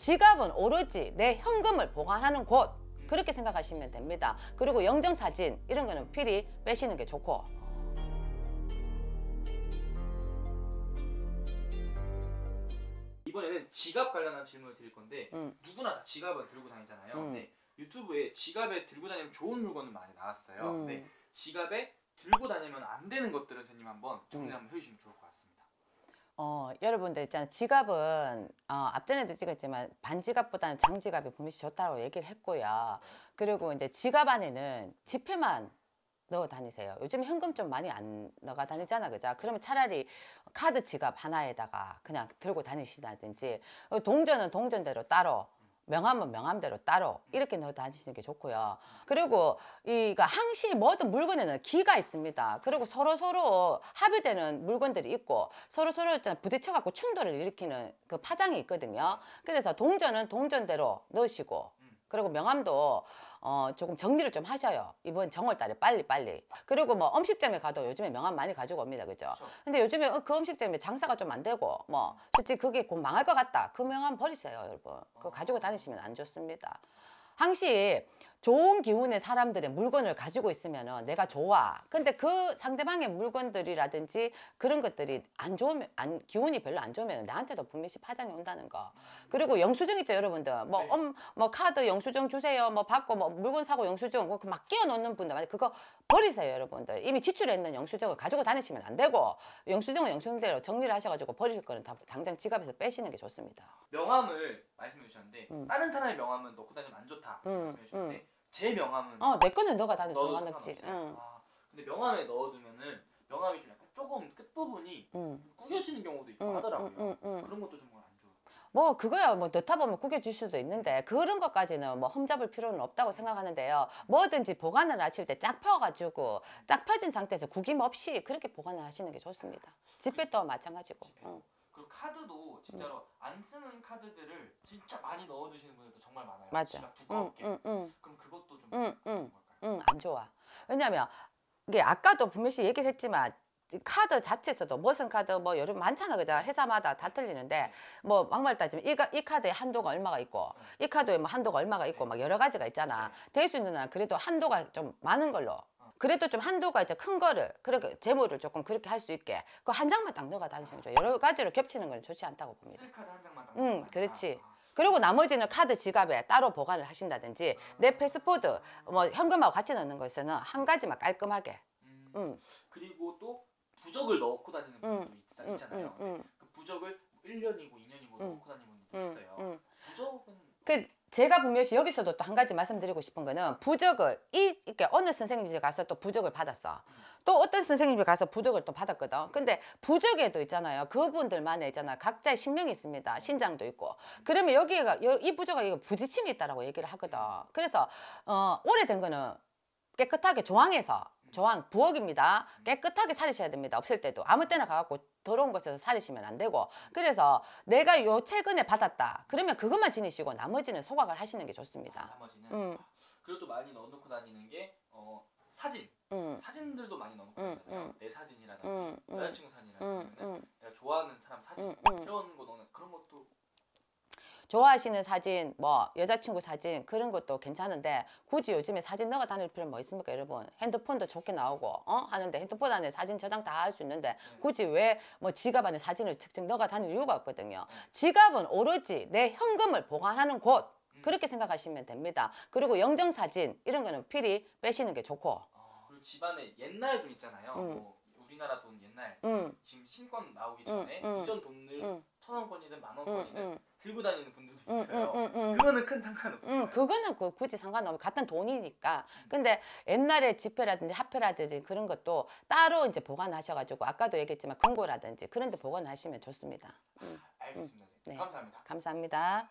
지갑은 오로지 내 현금을 보관하는 곳 그렇게 생각하시면 됩니다. 그리고 영정사진 이런 거는 필히 빼시는 게 좋고 이번에는 지갑 관련한 질문을 드릴 건데 음. 누구나 다 지갑을 들고 다니잖아요. 음. 근데 유튜브에 지갑에 들고 다니면 좋은 물건은 많이 나왔어요. 음. 근데 지갑에 들고 다니면 안 되는 것들은 선생님 한번 정리 음. 한번 해주시면 좋을 것 같습니다. 어, 여러분들 있잖아요. 지갑은 어, 앞전에도 찍었지만 반지갑보다는 장지갑이 분명히 좋다고 얘기를 했고요. 그리고 이제 지갑 안에는 지폐만 넣어 다니세요. 요즘 현금 좀 많이 안 넣어 다니잖아, 그죠? 그러면 차라리 카드 지갑 하나에다가 그냥 들고 다니시다든지 어, 동전은 동전대로 따로 명함은 명함대로 따로 이렇게 넣어 다니시는 게 좋고요. 그리고 이가 항시 모든 물건에는 기가 있습니다. 그리고 서로 서로 합의되는 물건들이 있고 서로 서로 부딪혀 갖고 충돌을 일으키는 그 파장이 있거든요. 그래서 동전은 동전대로 넣으시고 그리고 명함도 어 조금 정리를 좀 하셔요. 이번 정월달에 빨리 빨리. 그리고 뭐 음식점에 가도 요즘에 명함 많이 가지고 옵니다, 그죠? 그렇죠. 근데 요즘에 어, 그 음식점에 장사가 좀 안 되고 뭐 솔직히 그게 곧 망할 것 같다. 그 명함 버리세요, 여러분. 그거 가지고 다니시면 안 좋습니다. 항시 좋은 기운의 사람들의 물건을 가지고 있으면 내가 좋아. 근데 그 상대방의 물건들이라든지 그런 것들이 안 좋으면, 안, 기운이 별로 안 좋으면 나한테도 분명히 파장이 온다는 거. 그리고 영수증 있죠, 여러분들. 뭐, 네. 음, 뭐 카드 영수증 주세요. 뭐 받고 뭐 물건 사고 영수증 뭐 막 끼워 놓는 분들. 그거 버리세요, 여러분들. 이미 지출했는 영수증을 가지고 다니시면 안 되고 영수증은 영수증대로 정리를 하셔가지고 버리실 거는 다 당장 지갑에서 빼시는 게 좋습니다. 명함을 말씀해 주셨는데 음. 다른 사람의 명함은 넣고 다니면 안 좋다 음, 말씀해 주셨는데 제 명함은 어, 내 거는 너가 넣어도 상관없지. 상관없어요. 응. 아, 근데 명함에 넣어두면은 명함이 좀 약간 조금 끝부분이 응. 구겨지는 경우도 있고 응, 하더라고요. 응, 응, 응. 그런 것도 정말 안 좋아요. 뭐 그거야 뭐 넣다 보면 구겨질 수도 있는데 그런 것까지는 뭐 흠잡을 필요는 없다고 생각하는데요. 뭐든지 보관을 하실 때쫙 펴가지고 쫙 펴진 상태에서 구김 없이 그렇게 보관을 하시는 게 좋습니다. 지폐도 마찬가지고. 응. 그리고 카드도 진짜로 안 쓰는 카드들을 진짜 많이 넣어두시는 분들도 정말 많아요. 맞아. 응, 두껍게. 응, 응, 좀 응, 응. 응, 안 좋아. 왜냐면 이게 아까도 분명히 얘기를 했지만 이 카드 자체에서도 무슨 카드 뭐 여러 많잖아 그죠? 회사마다 다 틀리는데 뭐 막말 따지면 이, 가- 이 카드에 한도가 얼마가 있고 이 카드에 뭐 한도가 얼마가 있고 막 여러 가지가 있잖아. 될 수 있는 한 그래도 한도가 좀 많은 걸로. 그래도 좀 한도가 이제 큰 거를 그렇게 재무를 조금 그렇게 할 수 있게 그 한 장만 딱 넣어가 다니시는 거죠 여러 가지로 겹치는 건 좋지 않다고 봅니다. 쓸 카드 한 장만 딱 응, 그렇지. 아, 그리고 나머지는 카드 지갑에 따로 보관을 하신다든지 내 패스포드 뭐 현금하고 같이 넣는 것에는 한 가지만 깔끔하게 음, 응, 그리고 또 부적을 넣고 다니는 응, 분들도 있, 응, 있잖아요. 응, 응. 그 부적을 1년이고 2년이고 응. 넣고 다니는 분들도 응, 있어요. 응. 부적은 그 제가 분명히 여기서도 또 한 가지 말씀드리고 싶은 거는 부적을 이 이렇게 어느 선생님 집에 가서 또 부적을 받았어. 또 어떤 선생님 집에 가서 부적을 또 받았거든. 근데 부적에도 있잖아요. 그분들만의 있잖아. 각자의 신명이 있습니다. 신장도 있고. 그러면 여기가 여- 이 부적에 이거 부딪힘이 있다라고 얘기를 하거든. 그래서 어 오래된 거는 깨끗하게 조항해서 조항 부엌입니다. 깨끗하게 사리셔야 됩니다. 없을 때도 아무 때나 가갖고 더러운 곳에서 사리시면 안 되고 그래서 내가 요 최근에 받았다. 그러면 그것만 지니시고 나머지는 소각을 하시는 게 아, 좋습니다. 나머지는 음. 아, 또 많이 넣어놓고 다니는 게 어, 사진 응, 사진들도 많이 넣어놓고 음, 다니잖아요. 음. 내 사진이라든지 응, 응, 여자친구 사진이라든지 응, 아니면 응, 내가 좋아하는 사람 사진 응, 응. 이런 거 넣는 그런 것도 좋아하시는 사진, 뭐 여자친구 사진 그런 것도 괜찮은데 굳이 요즘에 사진 넣어 다닐 필요는 뭐 있습니까, 여러분? 핸드폰도 좋게 나오고 어 하는데 핸드폰 안에 사진 저장 다 할 수 있는데 굳이 왜 뭐 지갑 안에 사진을 책책 넣어 다닐 이유가 없거든요. 지갑은 오로지 내 현금을 보관하는 곳 그렇게 생각하시면 됩니다. 그리고 영정 사진 이런 거는 필히 빼시는 게 좋고. 어, 그리고 집안에 옛날 돈 있잖아요. 응. 뭐 우리나라 돈 옛날 응, 지금 신권 나오기 응, 전에 응. 이전 돈을 응, 천 원권이든 만 응, 원권이든 응, 들고 다니는 분들도 응, 있어요. 응, 응, 응. 그거는 큰 상관없어요. 응, 그거는 그 굳이 상관없어. 같은 돈이니까. 근데 옛날에 지폐라든지 화폐라든지 그런 것도 따로 이제 보관하셔가지고 아까도 얘기했지만 금고라든지 그런 데 보관하시면 좋습니다. 응, 알겠습니다. 네. 감사합니다. 감사합니다.